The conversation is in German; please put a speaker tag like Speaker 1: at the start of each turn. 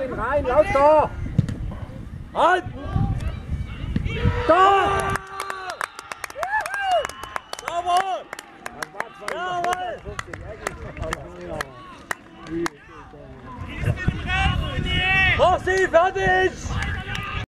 Speaker 1: Rein, rein, lauf da!
Speaker 2: Halt!
Speaker 1: Da!
Speaker 2: Jawohl! Jawohl! Mach sie fertig!